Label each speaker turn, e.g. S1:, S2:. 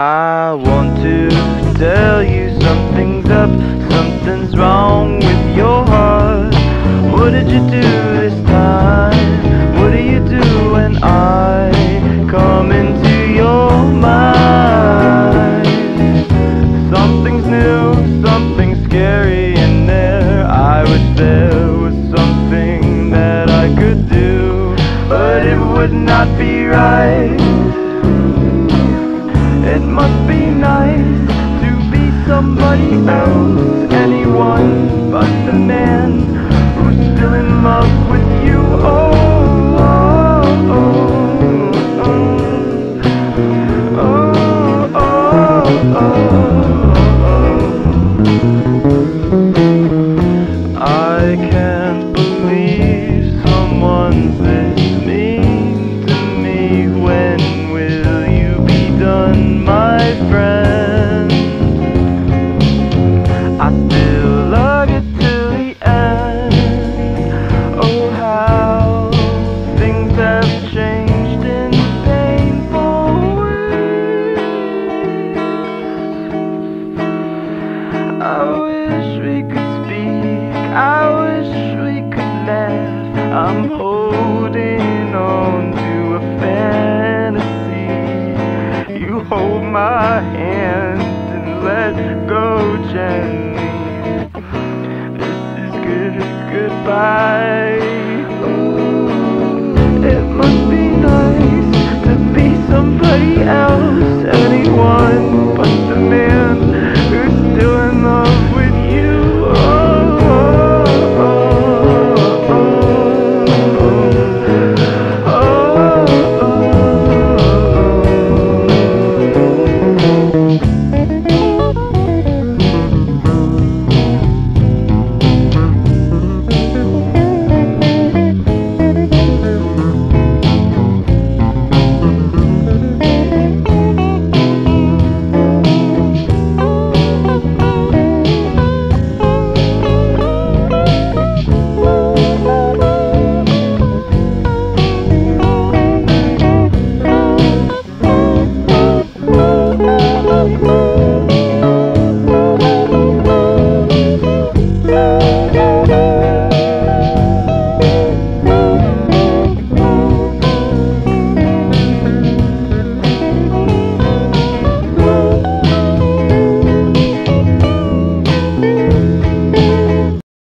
S1: I want to tell you something's up, something's wrong with your heart. What did you do this time? What do you do when I come into your mind? Something's new, something scary in there. I wish there was something that I could do, but it would not be right. It must be nice to be somebody else, anyone but the man who's still in love done, goodbye.